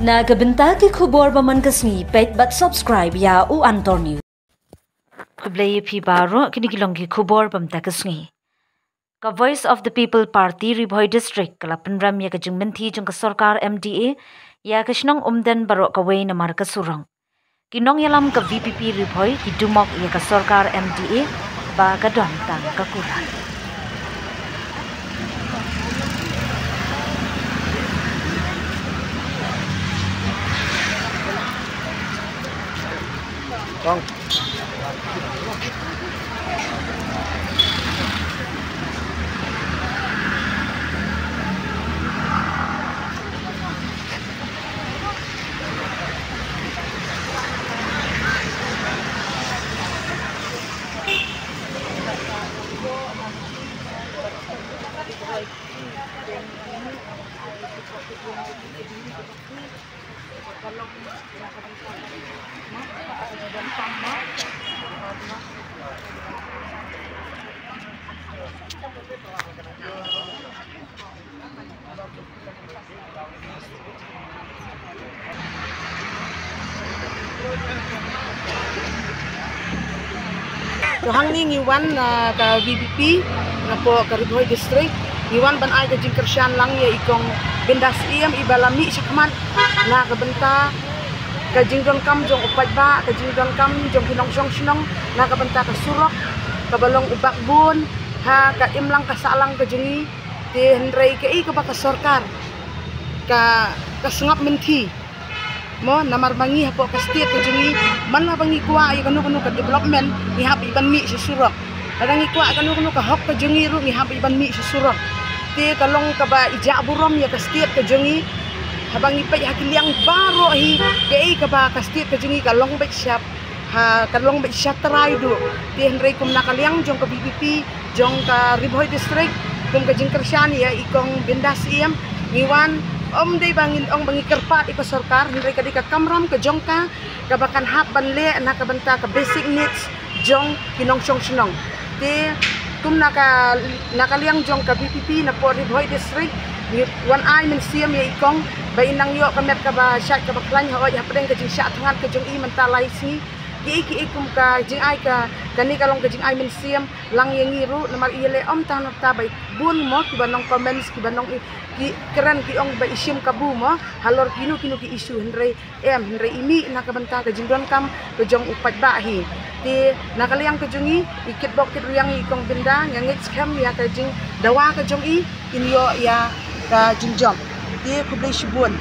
Nagabenta ki khubor baman kasni pet but subscribe ya u antor news. Kublai phi baro kini kilong ki khubor bam takasni. Ka Voice of the People Party Ribhoy District kalapan ram ya kajung menti jung ka MDA ya kasnong umden baro ka way na surang. Kinong yalam ka VPP Ribhoy ki ya ka sarkar MDA ba kadon tang kakuran. 그. So hang ni ngiwan na ka VPP na po District ngiwan ban ay ka jingkersyan lang ya ikong bindas iem ibalami siya kaman na kabenta ka jingdon kam jong upat ba ka jingdon kam jong hinong syong sinong. Na kabenta ka surok kabalong ubak bun. Ha ka imlang ka jungi ti hendray ka i ka ba ka sorkar ka kasngap menti. Mo namar bangi hapo ka state ka man la bangi kuwa ay kanu kanu ka development ni hap iban mi sa surok. Kadang kuwa kanu kanu ka hok ka jungi ru ni hap iban mi sa surok ti kalong ka ba ija burom ya ka state ka jungi habang ipay hakiliang baro hi kay ka ba ka state ka jungi kalong ba siya ha kalong ba siya try do ti henry kum nakaliang jong ka BPP jong ka Riboy district kum ka jingkersyani ya ikong bindas iem. Ngiwan om day bangin ong bangi kerpat iko sarkar ka di ka kamram ka jong ka kabakan hap banle na kabanta ka basic needs jong kinong syong sinong ti kum naka nakaliang jong ka BPP na po Riboy district one eye min siyam ya ikong ba inang yo kamet ka ba syat ka ba klan ha ya padeng ka jing syat tangan ka jong i mentalay si ki ikum ka jing ay ka. Kani kalong ka jing ay min siyam lang yang ngiru namar iyele om tan ta bay bun mo ki banong comments ki banong ki keren ki ong ba isyam ka bu mo. Halor kinu kinu ki isu henry em henry imi na ka banta ka jing don kam ka jong upat ba hi. Ti nakaliang ka jungi ikit bok kit ruyang ikong benda yang scam ya ka jing dawa ka jong i inyo ya ka jingjom ti kublay shibun